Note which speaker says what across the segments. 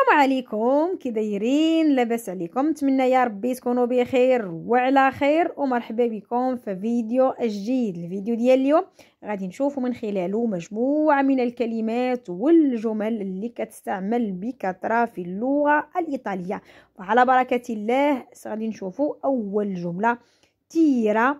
Speaker 1: السلام عليكم. كي دايرين لاباس عليكم. نتمنى يا ربي تكونوا بخير وعلى خير. ومرحبا بكم في فيديو جديد. الفيديو ديال اليوم غادي نشوفوا من خلاله مجموعة من الكلمات والجمل اللي كتستعمل بكثرة في اللغة الإيطالية. وعلى بركة الله غادي نشوفوا أول جملة. تيرا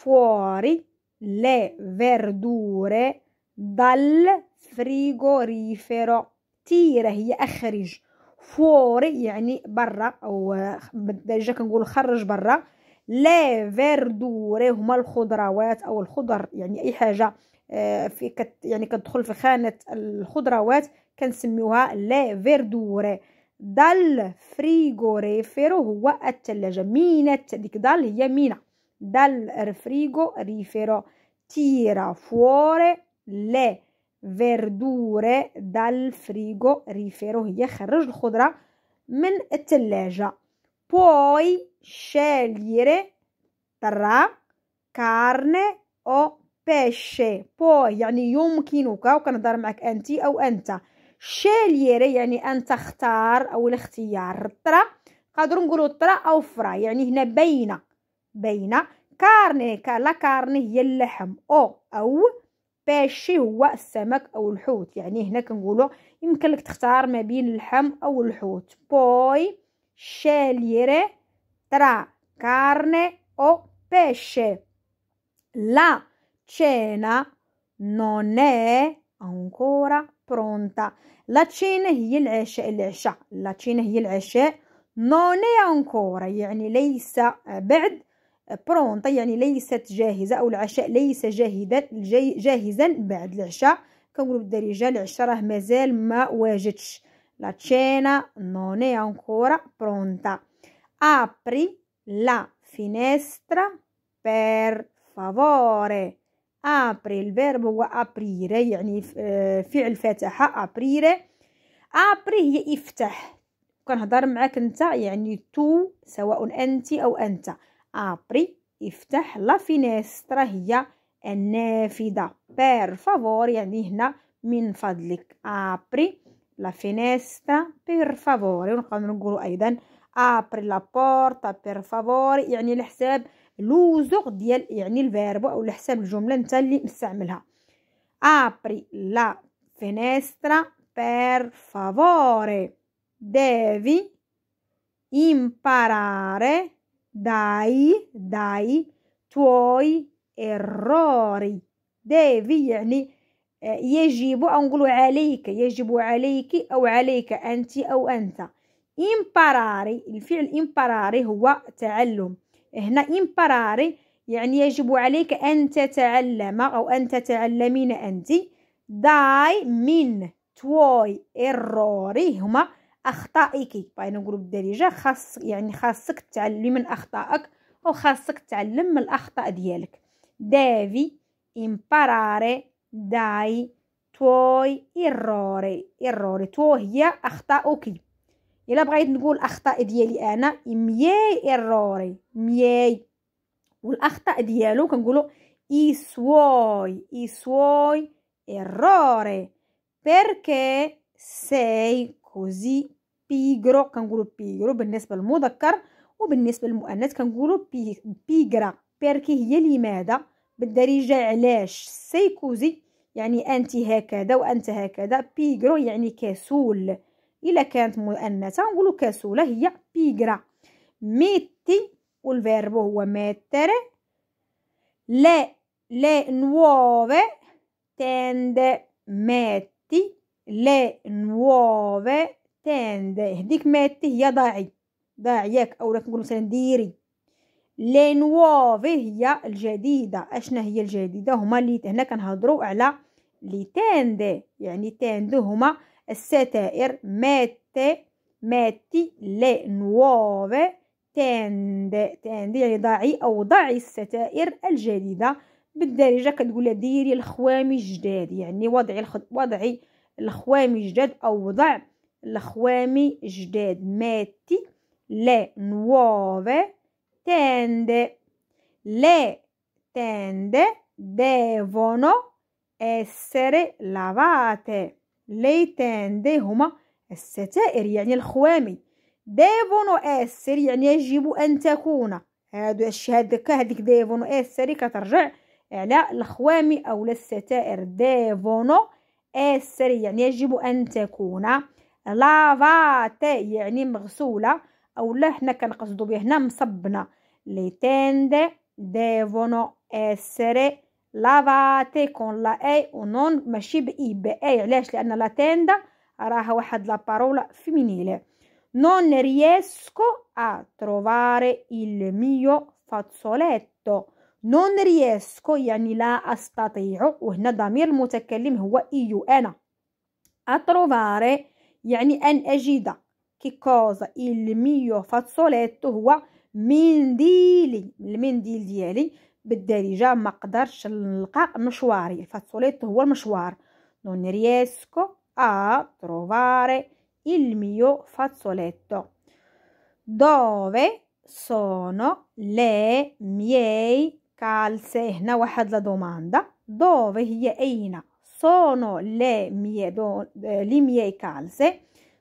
Speaker 1: fuori le verdure dal frigorifero. tira هي أخرج fuori يعني برا أو بالدارجة كنقول خرج برا. le verdure هما الخضروات أو الخضر يعني أي حاجة آه، في كت يعني كتدخل في خانة الخضروات كنسميوها le verdure. dal frigorifero هو الثلاجة مينة ديك dal هي مينة. dal frigorifero tira fuori la. Verdure dal frigorifero هي خرج الخضرة من الثلاجة puoi scegliere tra carne o pesce. Puoi يعني يمكنك وكنهضر معك أنت أو أنت scegliere يعني أن تختار أو الاختيار tra نقدروا نقولوا ترى أو فرا يعني هنا بين بين كارني لا كارني هي اللحم أو أو باشي هو السمك أو الحوت. يعني هنا كنقولوا يمكن لك تختار ما بين اللحم أو الحوت. بوي شاليري ترا كارني أو باشي. لا cena non è pronta لا cena هي العشاء العشاء. لا cena هي العشاء non è يعني ليس بعد برونتا يعني ليست جاهزة أو العشاء ليس جاهزا جاهزا بعد العشاء. كنقولوا بالدارجة العشاء راه مازال ما واجدش لا تشينا non è ancora pronta. Apri la finestra per favore. Apri ال verbe هو aprire يعني فعل فتح aprire. Apri هي افتح كنهضر معاك أنت يعني tu سواء انت أو أنت. Apri افتح la finestra هي النافذة per favore يعني هنا من فضلك apri la finestra per favore ونقدر نقولوا أيضا apri la porta per favore يعني لحساب لوزوغ ديال يعني الفيرب أو لحساب الجملة نتا اللي مستعملها apri لا finestra per favore devi imparare dai dai tuoi errori. Devi يعني يجب أو نقول عليك يجب عليك أو عليك أنت أو أنت imparare الفعل imparare هو تعلم هنا imparare يعني يجب عليك أن تتعلم أو أن تتعلمين أنت dai من tuoi errori هما أخطائك. بغينا نقولوا بالدارجة خاص يعني خاصك تعلمي من أخطائك أو خاصك تعلم من الأخطاء ديالك. دافي imparare dai tuoi errori. Errori. tuoi هي أخطاؤك. إلا بغيت نقول أخطاء ديالي أنا miei errori. miei والأخطاء ديالو كنقولوا i suoi. i suoi errori. Perché sei così pigro كنقولوا pigro بالنسبة للمذكر وبالنسبة للمؤنث كنقولوا pi pigra perché هي لماذا؟ بالدارجة علاش sei così? يعني انت هكذا وأنت هكذا. pigro يعني كسول. إلا كانت مؤنثة نقولوا كسولة هي pigra metti و ال verbe هو mettere le le nuove tende metti le nuove tende هديك metti هي ضعي ضعي ياك اولا كنقول مثلا ديري لي نووفي هي الجديدة اشنا هي الجديدة هما اللي هنا كنهضروا على لي تاندي يعني تاندو هما الستائر ماتي ماتي لي نووفي تاندي تاندي يعني ضاعي أو ضعي الستائر الجديدة بالدارجة كتقول ديري الخوامي الجداد يعني وضعي الخ... وضعي الخوامي جداد أو وضع الخوامي جداد. ماتي. le nuove tende le tende devono essere lavate le tende هما الستائر يعني الخوامي devono essere يعني يجب أن تكون. هادو الشهادة هذيك devono essere كترجع على الخوامي أو الستائر devono essere يعني يجب أن تكون lavate يعني مغسولة أو لا حنا كنقصدو به هنا مصبنة le tende devono essere lavate con la e و non ماشي ب i ب e علاش؟ لأن la tenda راها واحد la parola femminile non riesco a trovare il mio fazzoletto. Non riesco يعني لا أستطيع وهنا ضمير المتكلم هو io. أنا trovare يعني أن أجد كي كوزا il mio fazzoletto هو منديلي المنديل ديالي بالدارجة ما قدرش نلقى مشواري. الفازوليتو هو المشوار. non riesco a trovare il mio fazzoletto. Dove sono le mie calze? هنا واحد لا دوماندا dove هي أين sono le mie, do, le mie calze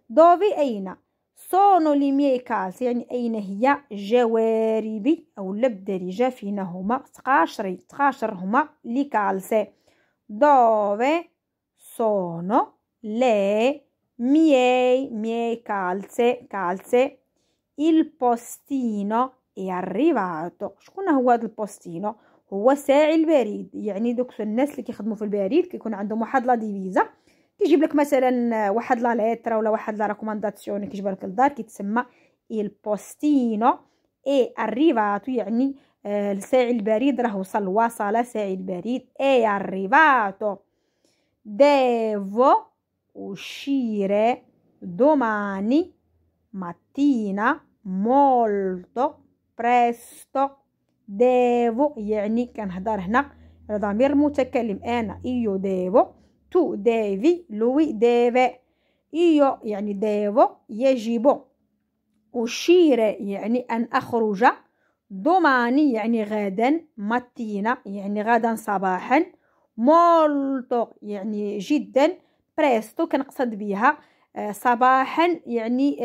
Speaker 1: dove أين sono le mie calze يعني أين هي جواربي أو بالدارجة فينا هما تقاشري تقاشر هما لي كالسي dove sono le miei, miei calze, calze. Il postino è arrivato شكون هو هذا ال postino هو ساعي البريد يعني دوك الناس اللي كيخدموا في البريد كيكون عندهم واحد la divisa كيجيب لك مثلا واحد la lettre ولا واحد la recommandation كيجيب لك للدار كيتسمى ال postino è arrivato يعني آه ساعي البريد راه وصل وصل ساعي البريد è arrivato devo uscire domani mattina molto presto devo يعني كنهضر هنا ضمير المتكلم أنا io devo tu devi lui deve io يعني devo يجب uscire يعني أن أخرج domani يعني غدا mattina يعني غدا صباحا molto يعني جدا presto كنقصد بها صباحا يعني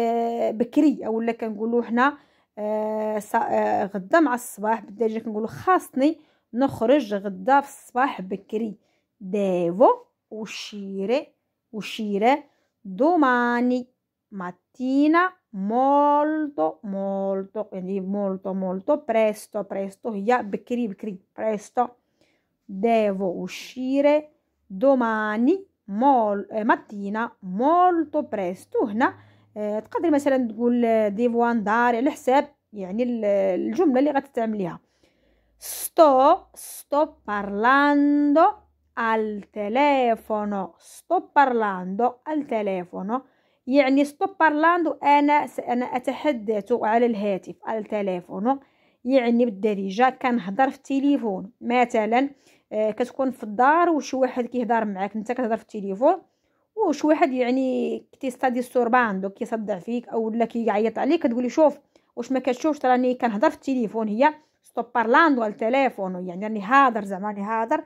Speaker 1: بكري اولا كنقولوا حنا آه، غدا مع الصباح. بالدارجه كنقولوا خاصني نخرج غدا في الصباح بكري. devo uscire uscire domani mattina molto molto يعني molto molto presto presto هي بكري بكري presto. devo uscire domani mol mattina molto presto هنا تقدري مثلا تقول devo andare على حساب يعني الجملة اللي غتستعمليها sto sto parlando al telefono sto parlando al telefono يعني sto parlando أنا أنا أتحدث على الهاتف التليفون يعني بالدارجة كنهضر في التليفون. مثلا آه، كتكون في الدار وشي واحد كيهضر معاك انت كتهضر في التليفون. وشي واحد يعني كتيستادي السورباندو كيصدع فيك أو لا كيعيط عليك كتقولي شوف واش ما كتشوفش راني كنهضر في التليفون هي sto parlando al telefono يعني راني هادر زعما راني هادر.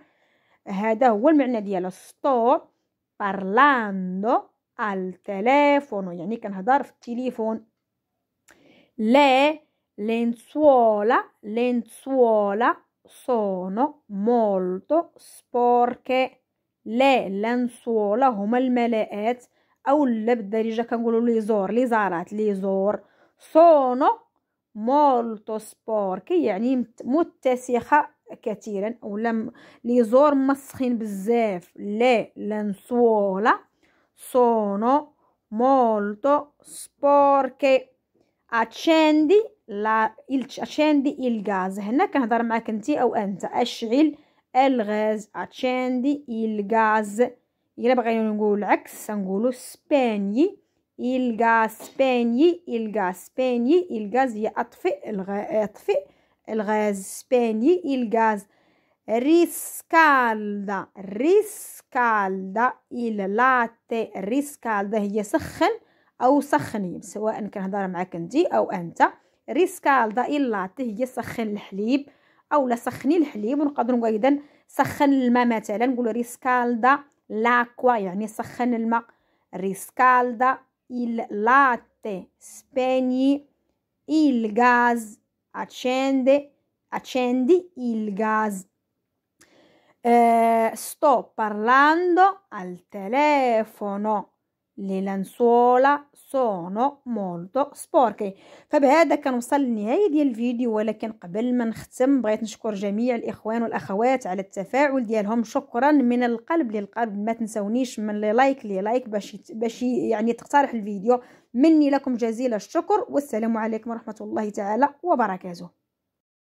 Speaker 1: هذا هو المعنى ديالو sto parlando al telefono يعني كنهضر في التليفون. le lenzuola lenzuola sono molto sporche. le lenzuola هما الملاءات أو لا بالدارجه كنقولوا لي زور لي زارات لي زور. sono molto sporche يعني متسخة كثيرا اولا لي زور مسخين بزاف. لا lenzuola sono molto sporche accendi لا accendi il gas هنا كنهضر معاك انت أو أنت. أشعل الغاز. Il gas. الا بغينا نقول العكس نقولوا سباني il gas spegni il gas هي اطفئ الغاز اطفئ الغاز gas riscalda. Riscalda il latte. Riscalda هي سخن أو سخني سواء كنهضر معاك انت أو انت ريسكالدا إلاتي هي سخن الحليب أو لا سخني الحليب ونقدروا نقول أيضا سخن الماء مثلا نقولوا ريسكالدا لاكوا يعني سخن الماء. ريسكالدا il latte spegni il gas accende accendi il gas eh, sto parlando al telefono. Le lenzuola sono molto sporche. فبهذا كنوصل للنهايه ديال الفيديو ولكن قبل ما نختم بغيت نشكر جميع الاخوان والاخوات على التفاعل ديالهم شكرا من القلب للقلب ما تنسونيش من les likes les likes باش باش يعني تقترح الفيديو مني لكم جزيل الشكر والسلام عليكم ورحمه الله تعالى وبركاته